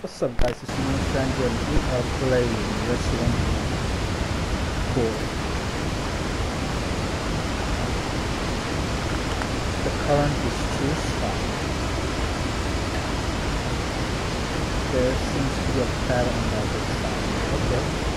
What's up guys, it's me Sandy and we are playing Resident 4. The current is too strong. There seems to be a pattern on this side. Okay.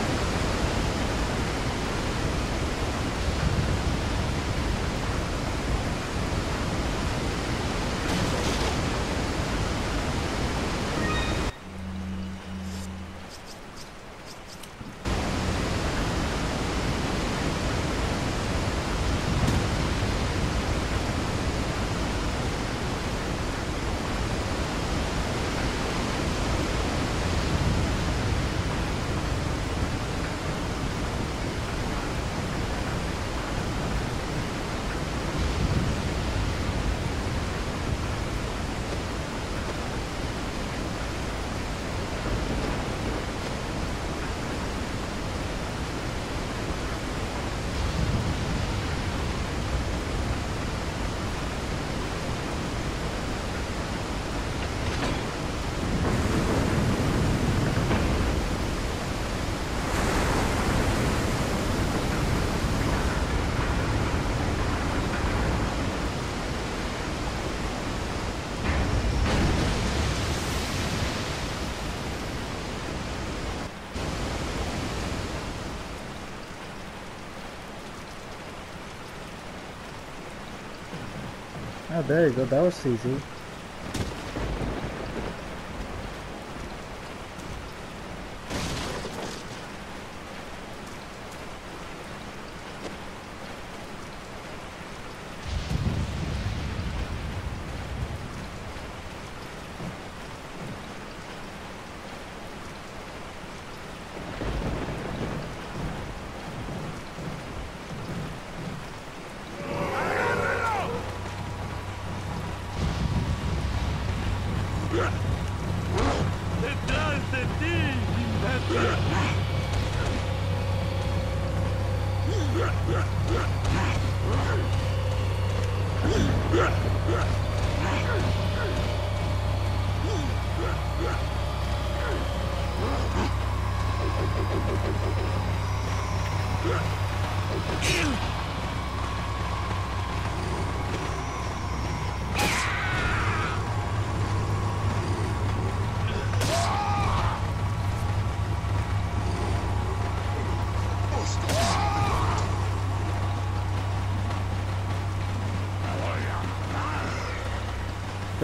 Oh, there you go. That was easy.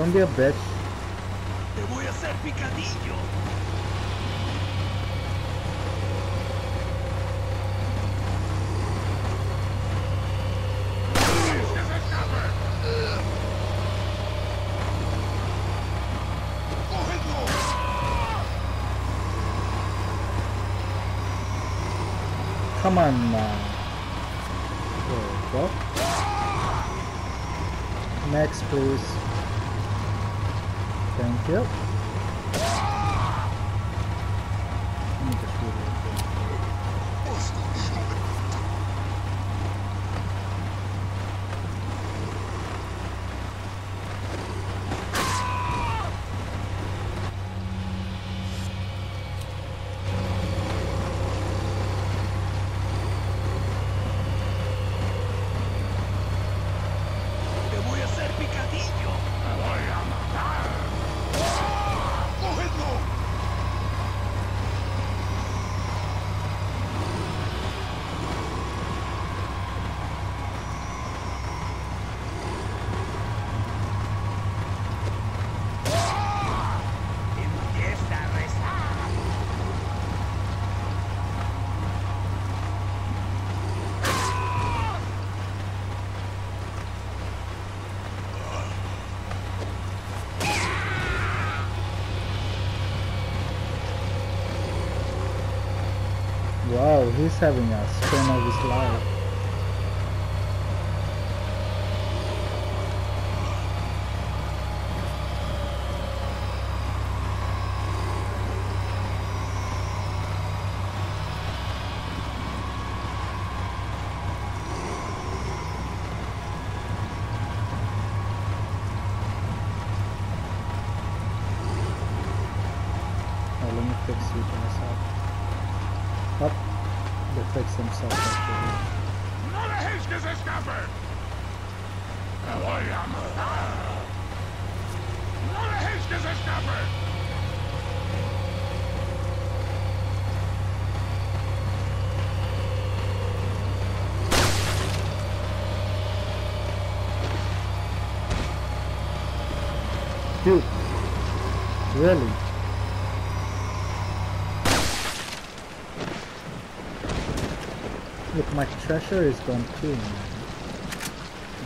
Don't be a bitch. Te voy a hacer picadillo. Come on now. There we go. Next, please. Thank you. Let me just read it again. Te voy a hacer picadillo. Me voy a matar. ¡Cógedlo! Empieza a rezar. Wow, he's having a spin of his life. Not a Hilfsgesellschafter! Jawohl, Not a Hilfsgesellschafter! Dude. Really? Look, my treasure is gone too, man.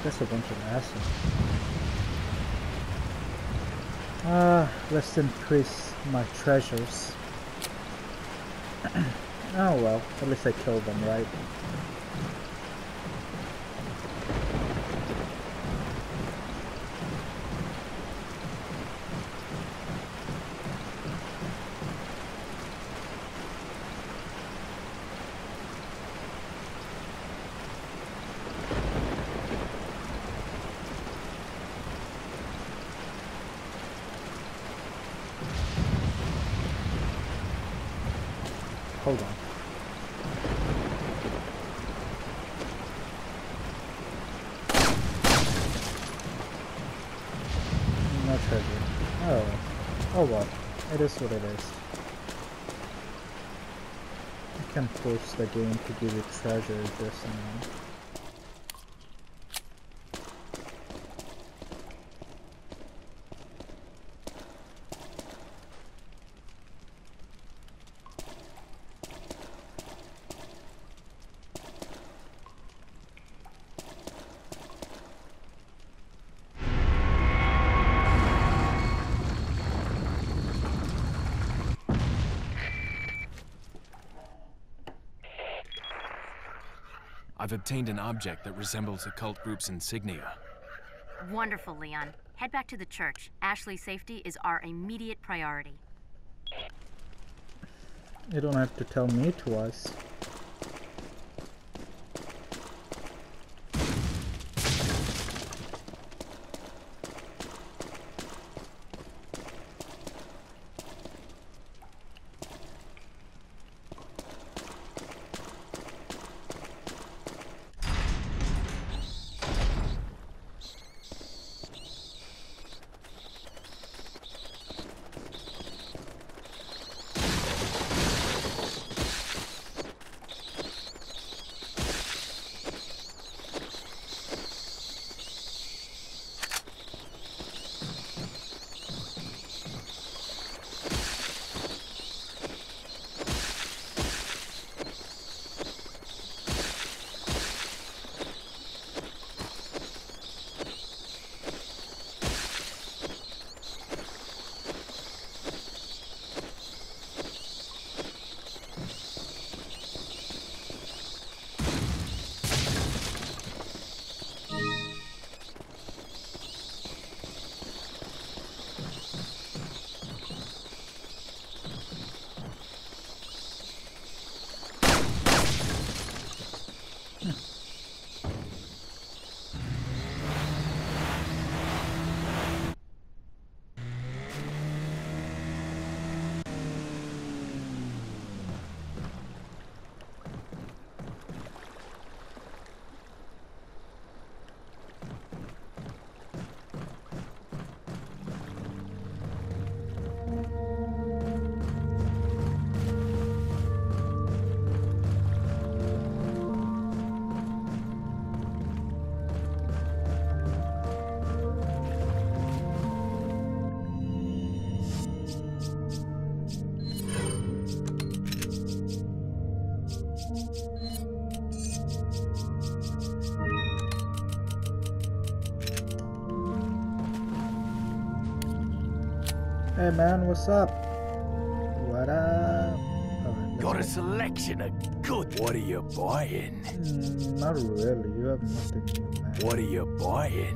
That's a bunch of assholes. Ah, let's increase my treasures. oh well, at least I killed them, right? Hold on. Oh. Oh well. It is what it is. You can force the game to give you treasure this and obtained an object that resembles a cult group's insignia. Wonderful, Leon. Head back to the church. Ashley's safety is our immediate priority. You don't have to tell me twice. Hey man, what's up? What up? Got a selection of good. What are you buying? Mm, not really. You have nothing new, man. What are you buying?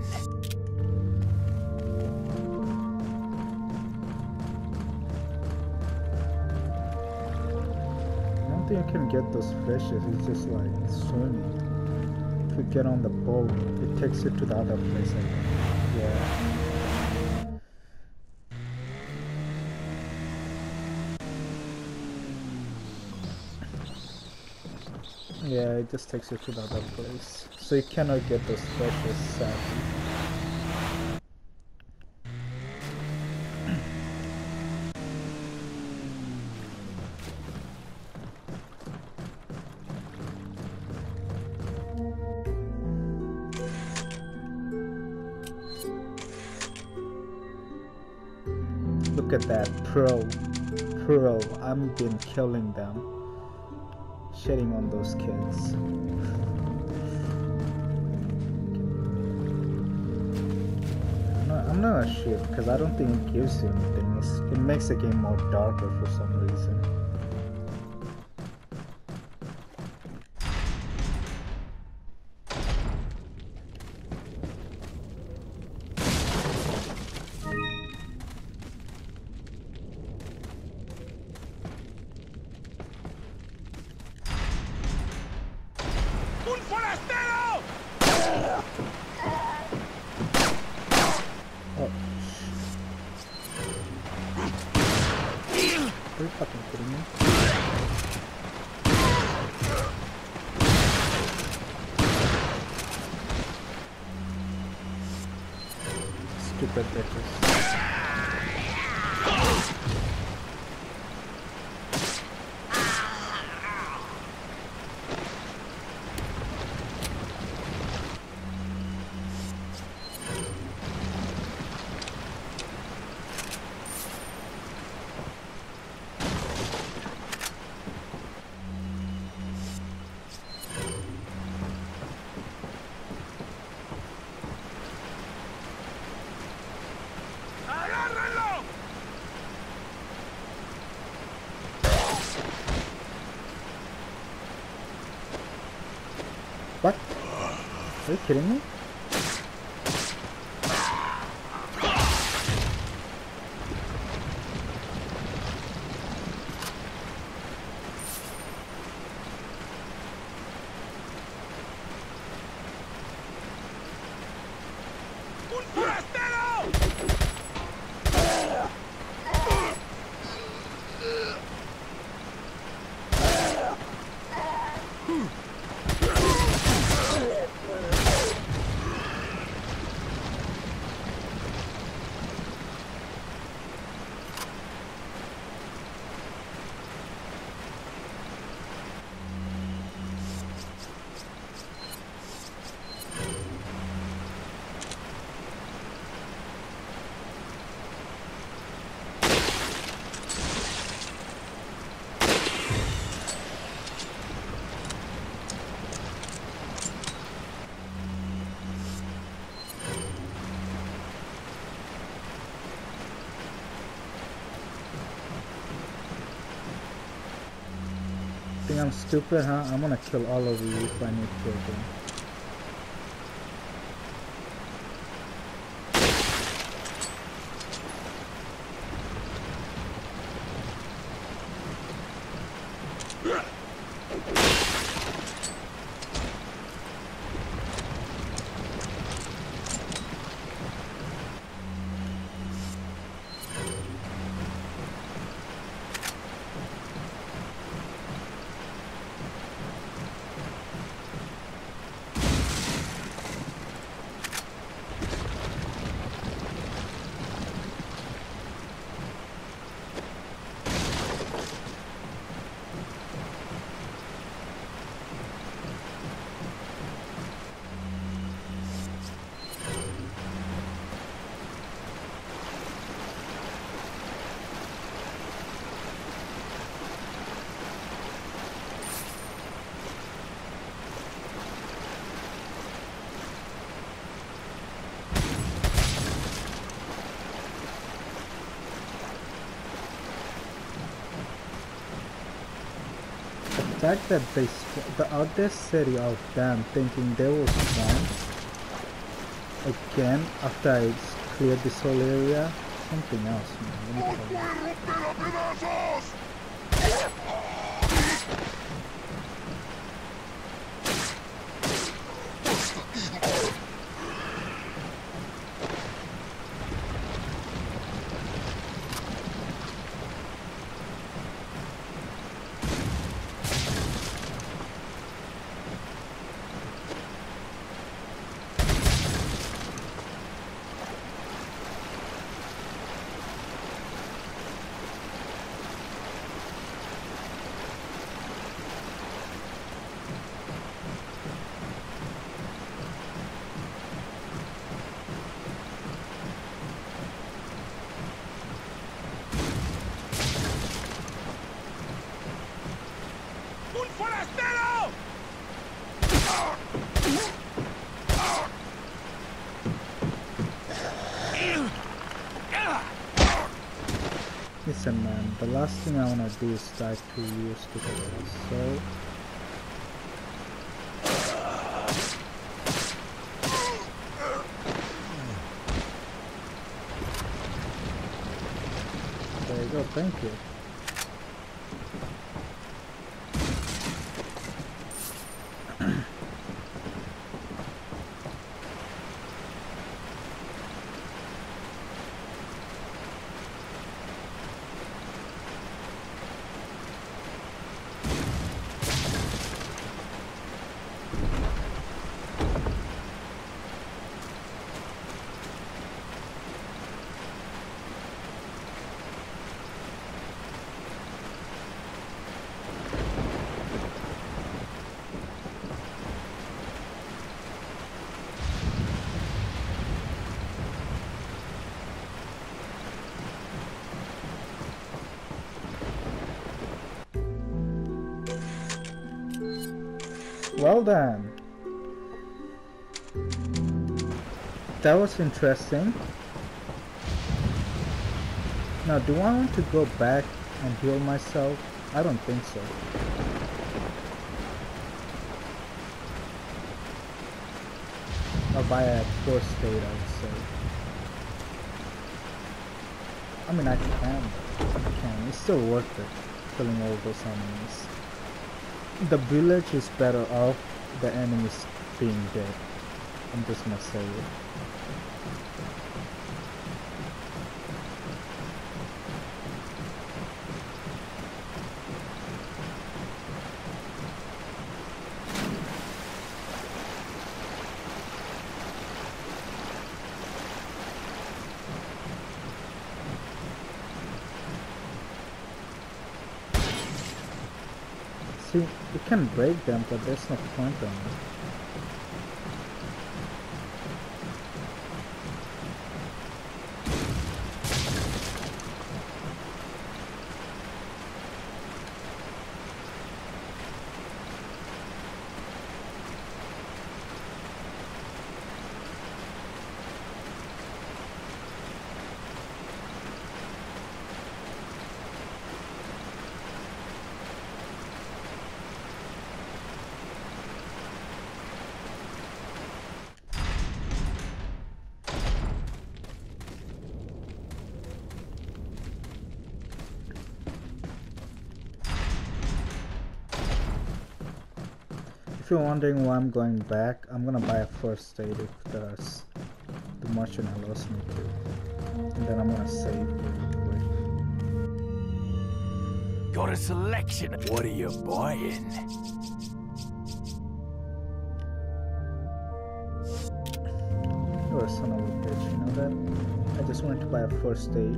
I don't think you can get those fishes. It's just like swimming. If you get on the boat, it takes you to the other place. Yeah. Yeah, it just takes you to another place. So you cannot get those flashes sadly. Look at that, pro. Pro. I'm been killing them. Shitting on those kids. I'm not, gonna shoot because I don't think it gives you anything. It's, it makes the game more darker for some reason. ¡Un forastero! Are you fucking kidding me? Stupid bitches. Kidding me? I'm stupid, huh? I'm gonna kill all of you if I need to. Fact that they, the audacity of them thinking they will spawn again after I cleared this whole area, something else, man. Let me tell you. the last wanna do is die two to so There you go, thank you. Done. That was interesting. Now, do I want to go back and heal myself? I don't think so. I'll buy a first aid, I would say. I mean, I can. I can. It's still worth it, killing all those enemies the village is better off the enemy's being dead. I'm just gonna say it. You can break them, but there's no point on you're wondering why I'm going back, I'm gonna buy a first aid if there's the merchant allows me to. And then I'm gonna save. Got a selection. What are you buying? You're a son of a bitch, you know that? I just wanted to buy a first aid.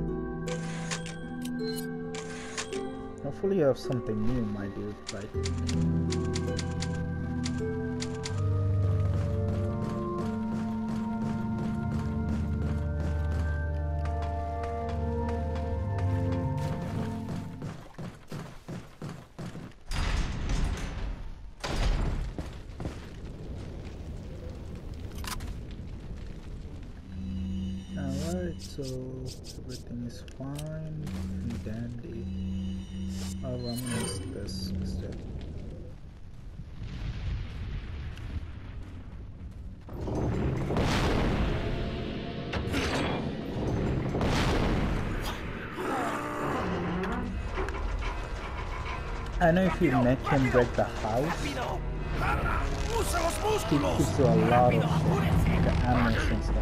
Hopefully you have something new, my dude. Like, I know if you make him break the house, he gives you a lot of shit, and stuff.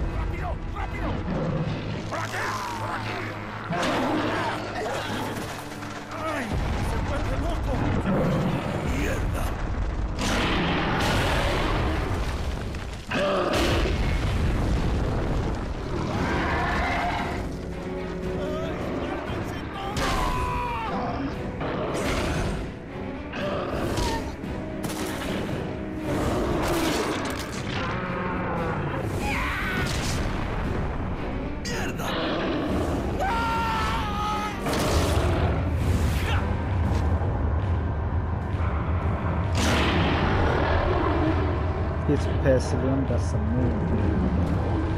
He's Persian, that's a move.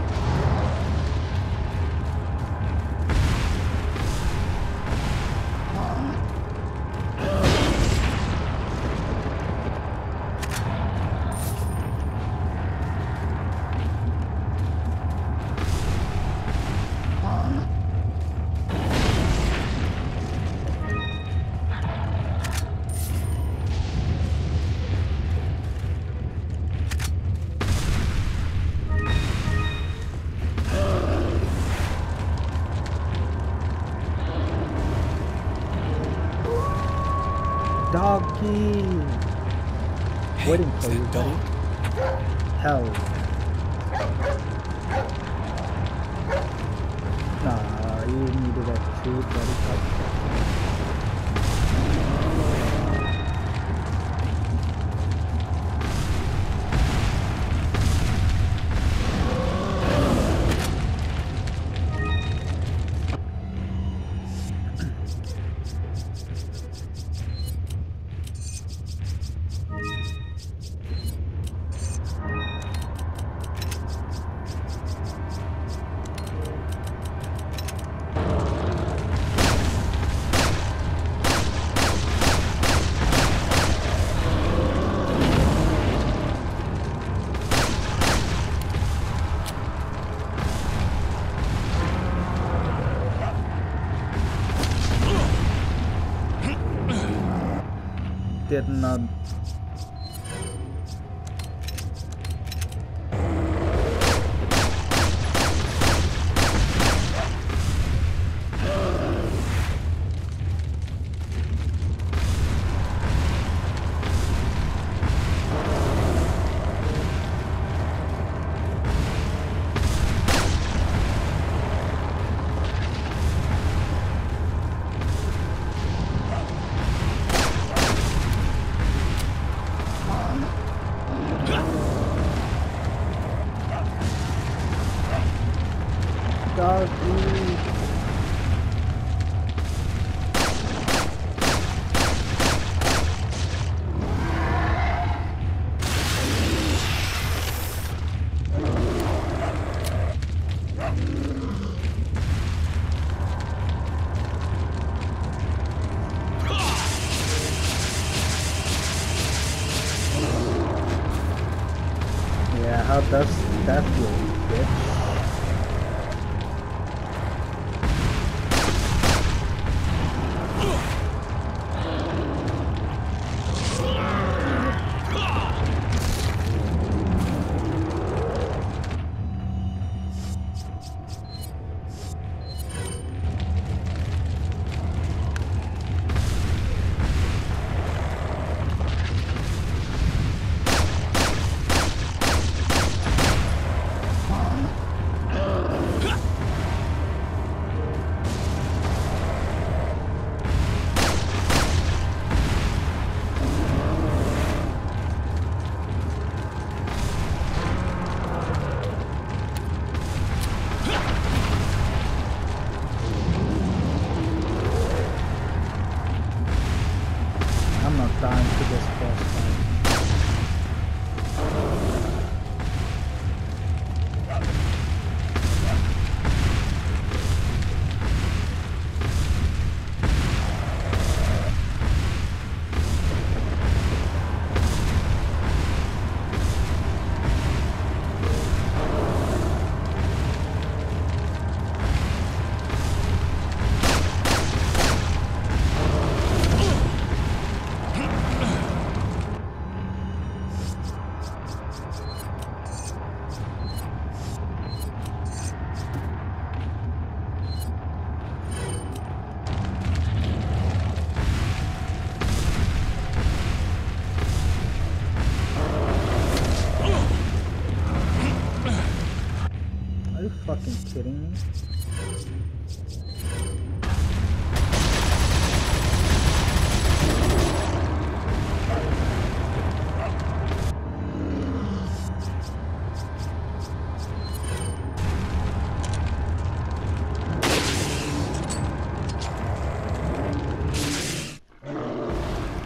सकते इतना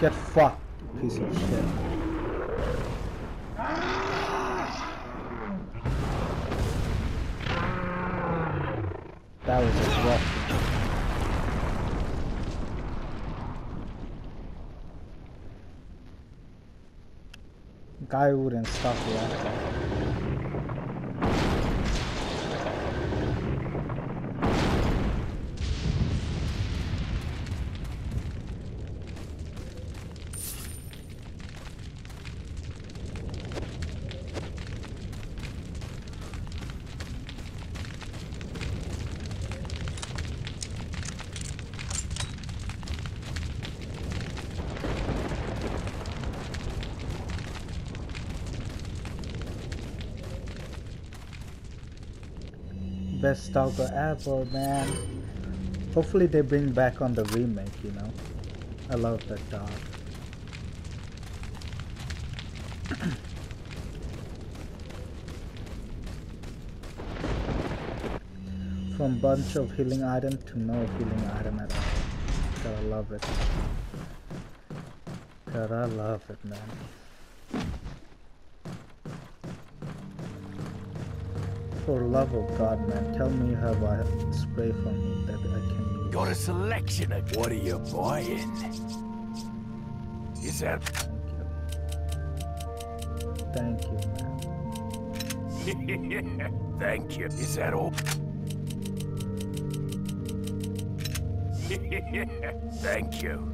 Get fucked, piece of shit. Skywood and stuff yeah. Stalker ever, man. Hopefully they bring back on the remake, you know. I love that dog. From bunch of healing item to no healing item at all. Gotta love it. Gotta love it, man. For love of God, man, tell me you have a spray for me that I can use. Got a selection of what are you buying? Is that Thank you, Thank you, man. Thank you. Is that all? Thank you.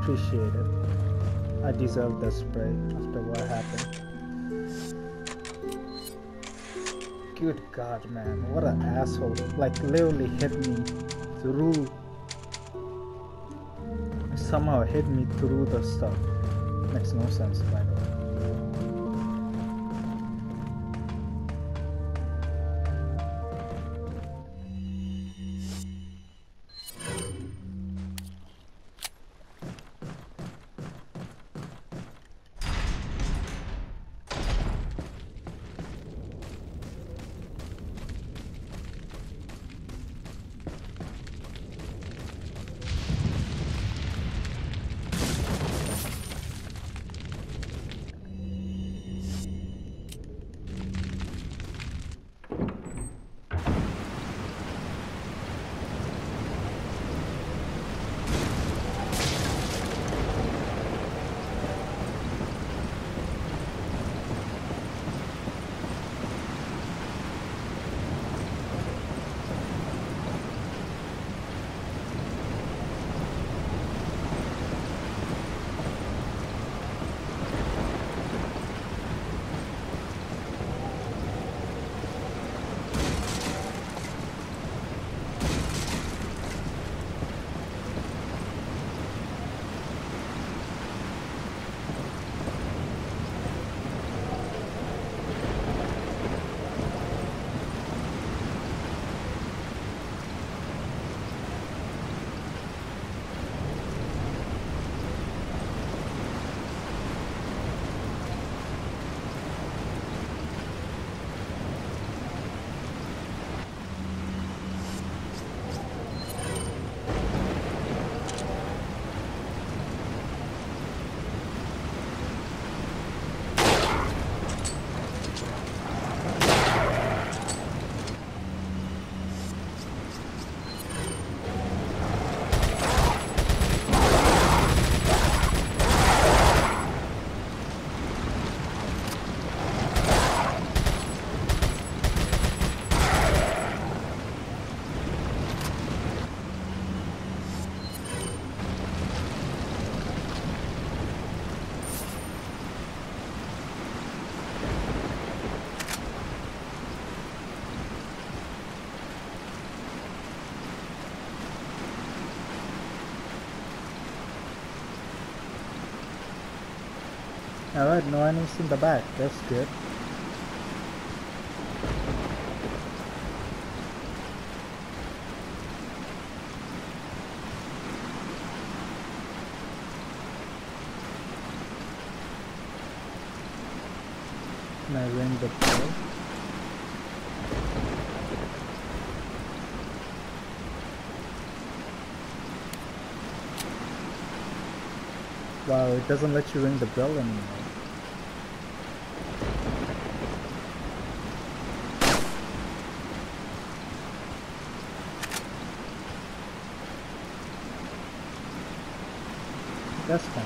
Appreciate it. I deserve the spray after what happened. Good God, man, what an asshole! Like literally hit me through. Somehow hit me through the stuff. Makes no sense, by the Alright, no enemies in the back. That's good. Can I ring the bell? Wow, it doesn't let you ring the bell anymore. Fine.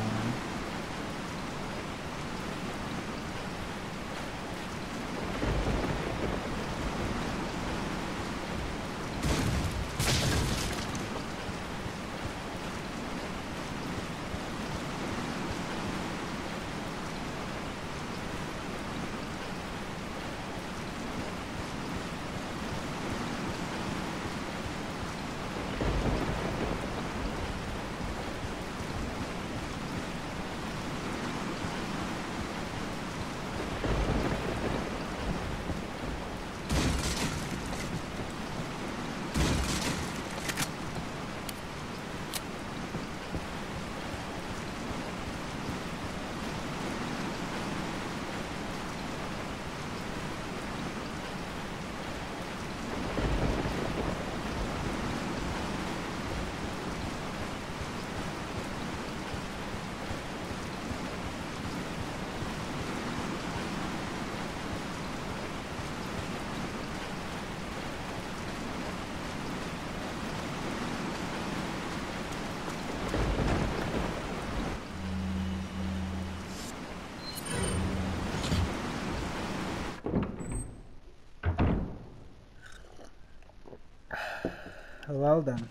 Well done.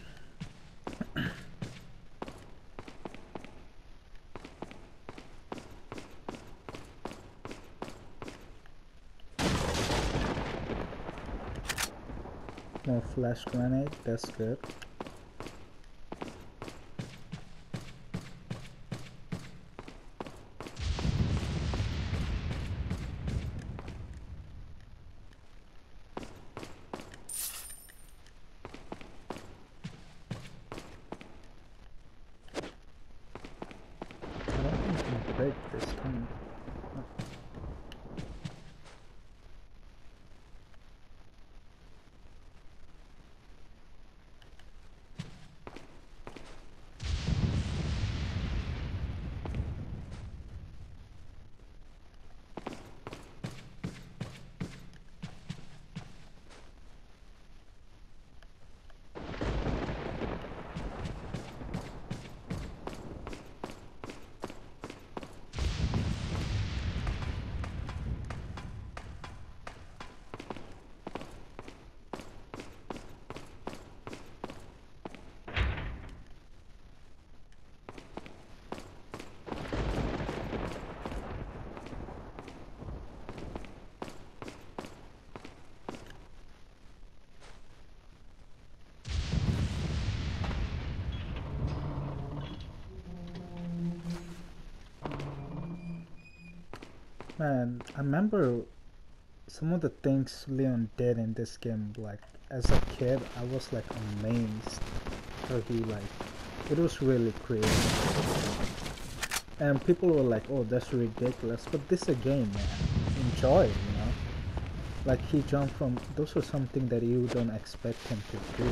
More flash grenade, that's good. I don't think I can break this time. Man, I remember some of the things Leon did in this game. Like as a kid, I was like amazed how he like it was really creative. And people were like, "Oh, that's ridiculous," but this is a game, man. Enjoy, you know. Like he jumped from those are something that you don't expect him to do.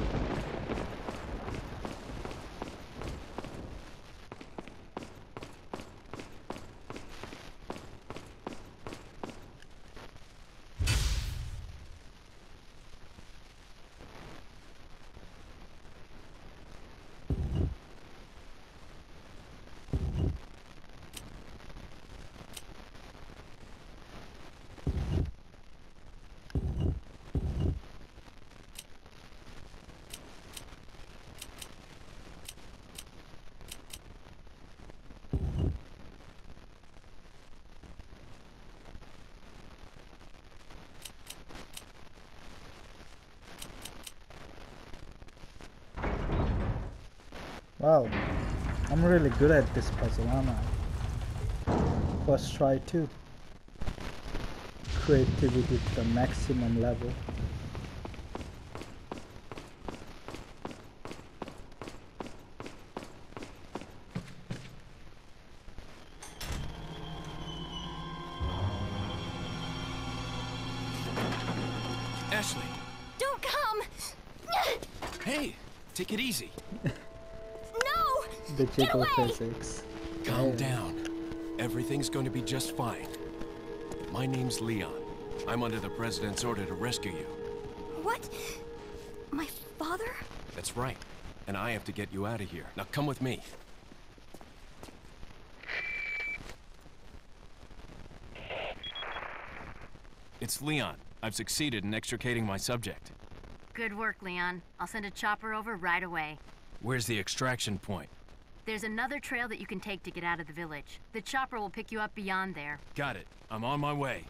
Wow, I'm really good at this puzzle, am I? First try too. Creativity to the maximum level. No! The Get jiggle away! physics. Calm Yeah. down. Everything's going to be just fine. My name's Leon. I'm under the president's order to rescue you. What? My father? That's right. And I have to get you out of here. Now come with me. It's Leon. I've succeeded in extricating my subject. Good work, Leon. I'll send a chopper over right away. Where's the extraction point? There's another trail that you can take to get out of the village. The chopper will pick you up beyond there. Got it. I'm on my way.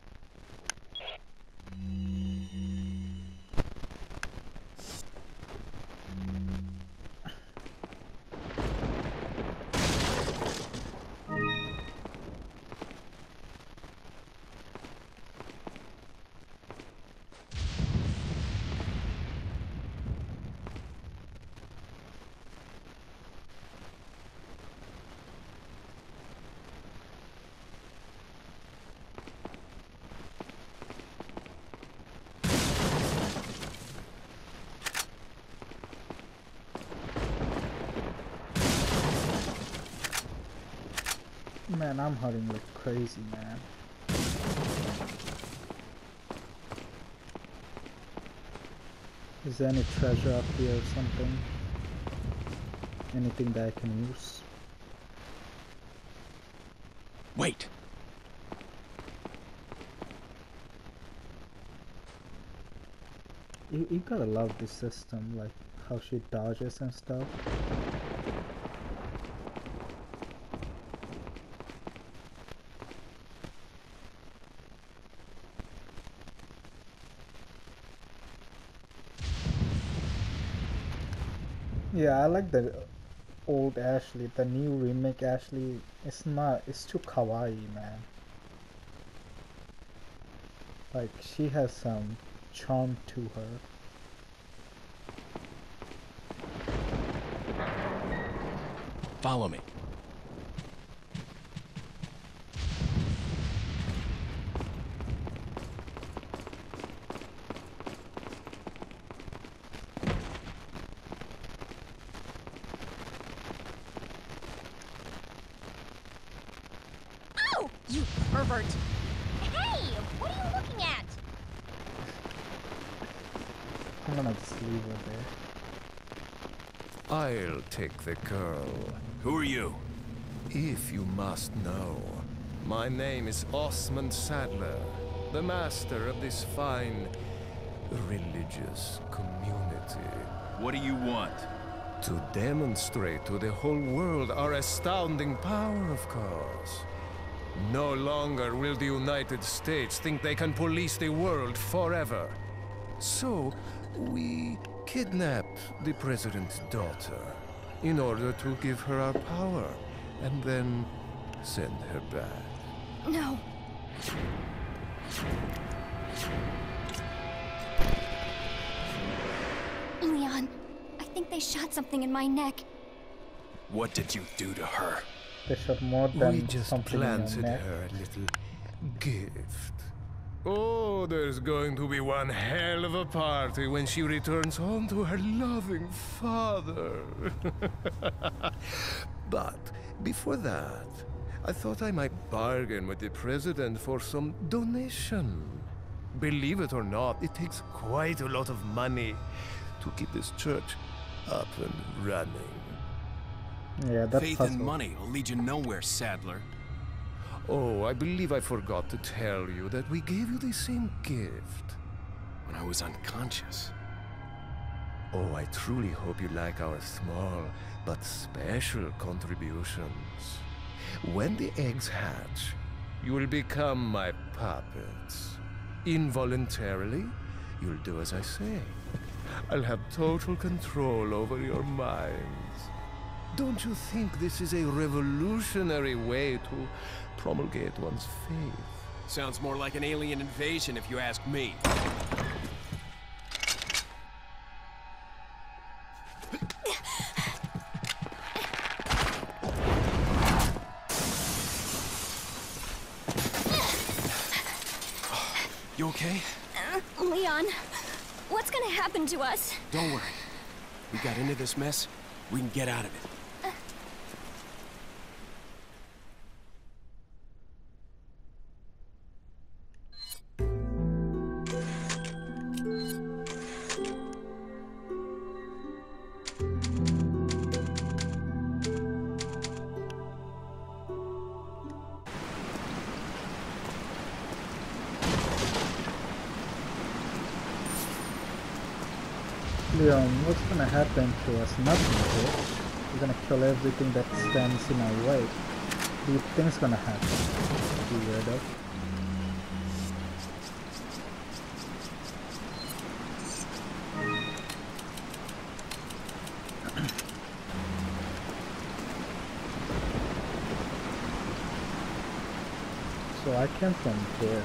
Man, I'm hurting like crazy, man. Is there any treasure up here or something? Anything that I can use? Wait! You, you gotta love this system, like how she dodges and stuff. Yeah, I like the old Ashley. The new remake Ashley, it's not, it's too kawaii, man. Like, she has some charm to her. Follow me. Oh, you pervert! Hey, what are you looking at? I'm gonna just leave her there. I'll take the girl. Who are you? If you must know, my name is Osmund Saddler, the master of this fine religious community. What do you want? To demonstrate to the whole world our astounding power, of course. No longer will the United States think they can police the world forever. So, we kidnapped the president's daughter in order to give her our power and then send her back. No. Leon, I think they shot something in my neck. What did you do to her? They shot more We than just something planted neck. her a little gift. Oh, there's going to be one hell of a party when she returns home to her loving father. but before that, I thought I might bargain with the president for some donation. Believe it or not, it takes quite a lot of money to keep this church up and running. Yeah, that's Faith hustle. and money will lead you nowhere, Saddler. Oh, I believe I forgot to tell you that we gave you the same gift. When I was unconscious. Oh, I truly hope you like our small but special contributions. When the eggs hatch, you will become my puppets. Involuntarily, you'll do as I say. I'll have total control over your minds. Don't you think this is a revolutionary way to promulgate one's faith? Sounds more like an alien invasion if you ask me. You okay? Uh, Leon, what's gonna happen to us? Don't worry. We got into this mess. We can get out of it. Us? Nothing, bitch. We're gonna kill everything that stands in our way. Do you think's gonna happen? You weirdo. so I came from there.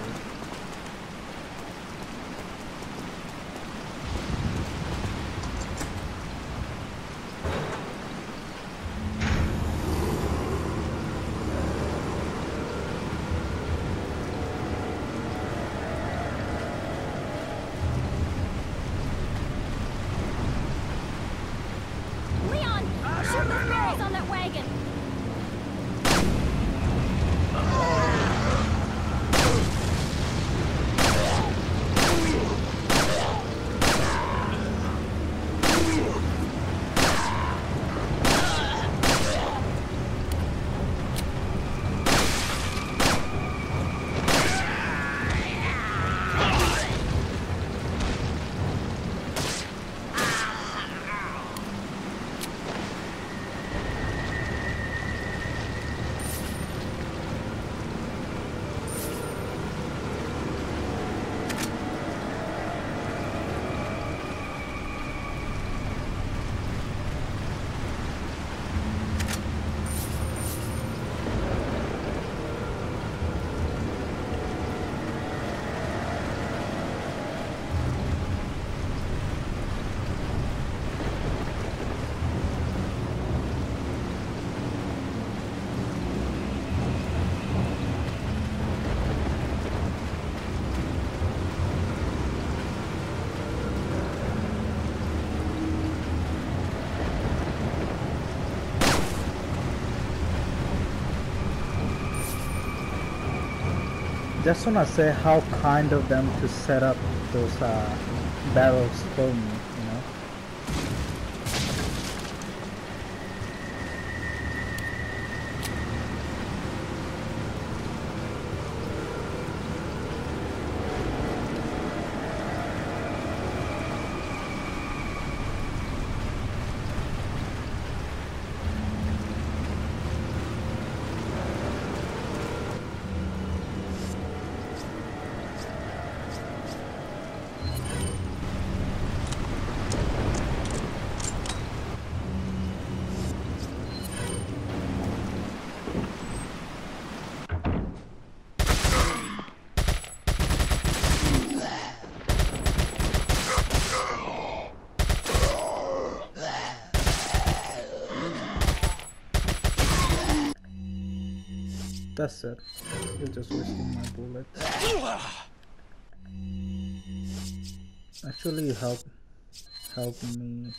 Just wanna say how kind of them to set up those uh, barrels for me, you know. That's it. You're just wasting my bullets. Actually, help, help me.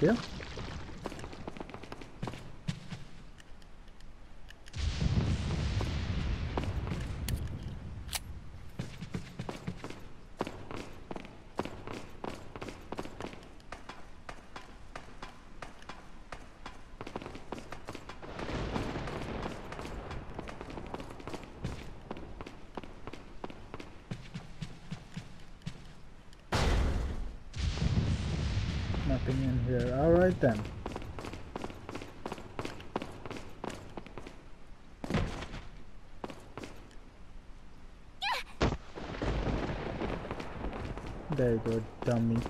Thank you. Nothing in here. Then. There you go, dummy.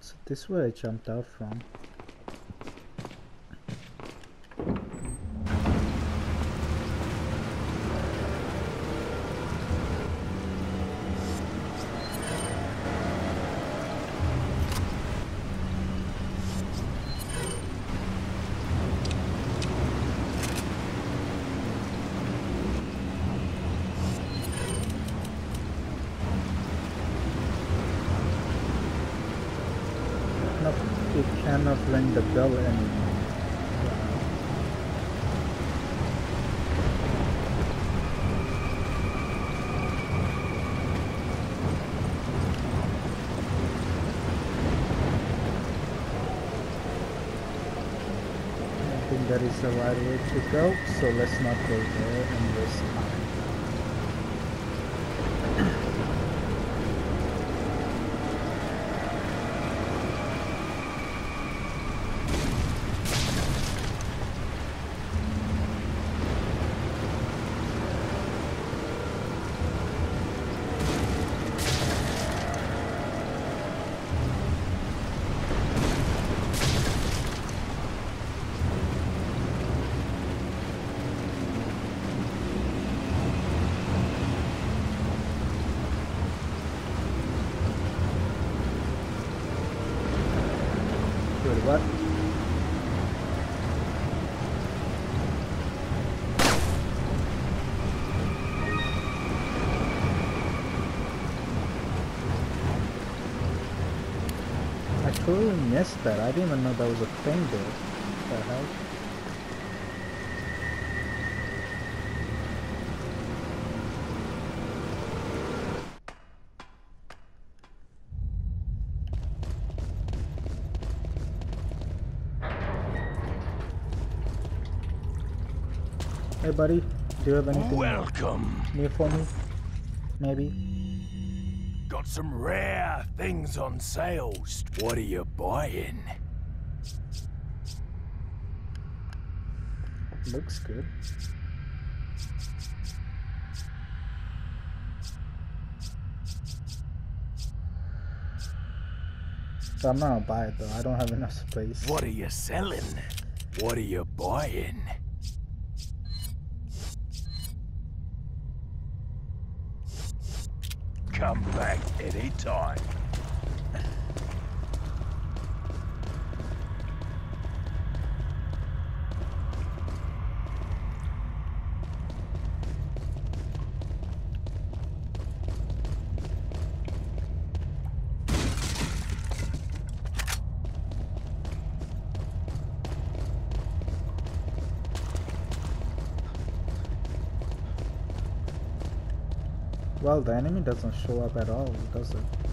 So this is where I jumped out from. Cannot ring the bell anymore. I think that is the right way to go, so let's not go there and waste time. Missed that. I didn't even know that was a thing there. What the hell? Hey buddy, do you have anything Welcome. new for me? Maybe? Got some rare things on sale. What are you buying? Looks good. So I'm not gonna buy it though. I don't have enough space. What are you selling? What are you buying? Come back anytime. Well, the enemy doesn't show up at all, does it?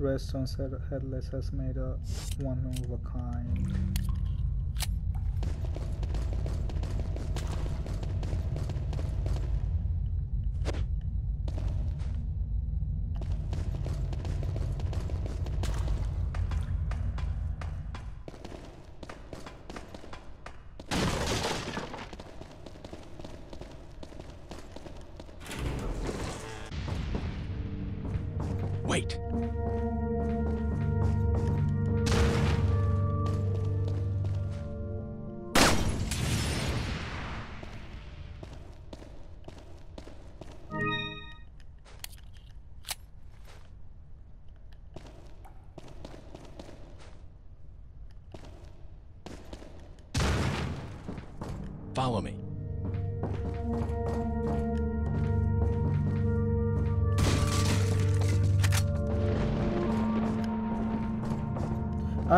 Redstone said Headless has made a one of a kind.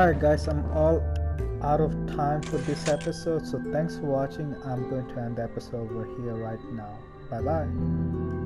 Alright guys, I'm all out of time for this episode, so thanks for watching. I'm going to end the episode over here right now. Bye bye.